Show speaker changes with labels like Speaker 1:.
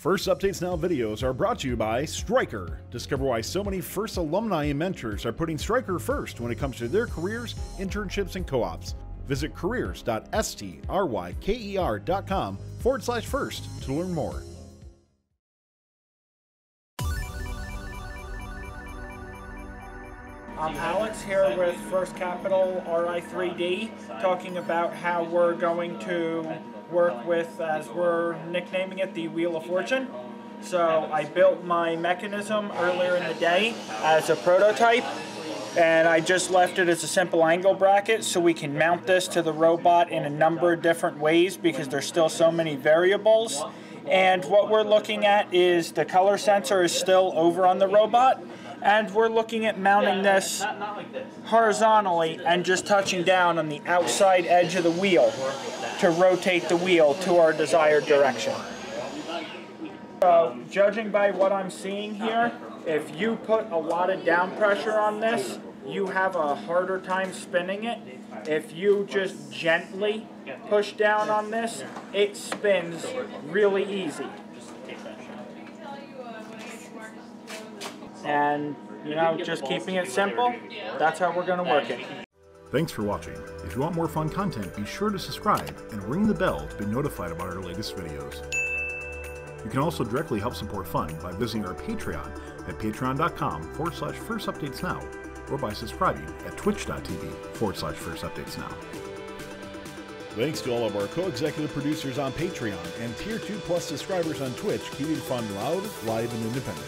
Speaker 1: First Updates Now videos are brought to you by Stryker. Discover why so many FIRST alumni and mentors are putting Stryker first when it comes to their careers, internships, and co ops. Visit careers.stryker.com forward slash first to learn more.
Speaker 2: I'm Alex here with First Capital RI3D talking about how we're going to work with, as we're nicknaming it, the Wheel of Fortune. So I built my mechanism earlier in the day as a prototype and I just left it as a simple angle bracket so we can mount this to the robot in a number of different ways because there's still so many variables. And what we're looking at is the color sensor is still over on the robot and we're looking at mounting this horizontally and just touching down on the outside edge of the wheel to rotate the wheel to our desired direction. So, judging by what I'm seeing here, if you put a lot of down pressure on this, you have a harder time spinning it. If you just gently push down on this, it spins really easy. And, you know, just keeping it simple, that's how we're going to work it.
Speaker 1: Thanks for watching. If you want more fun content, be sure to subscribe and ring the bell to be notified about our latest videos. You can also directly help support Fun by visiting our Patreon at patreon.com forward slash first updates now or by subscribing at twitch.tv forward slash first updates now. Thanks to all of our co-executive producers on Patreon and Tier 2 Plus subscribers on Twitch, keeping fun loud, live, and independent.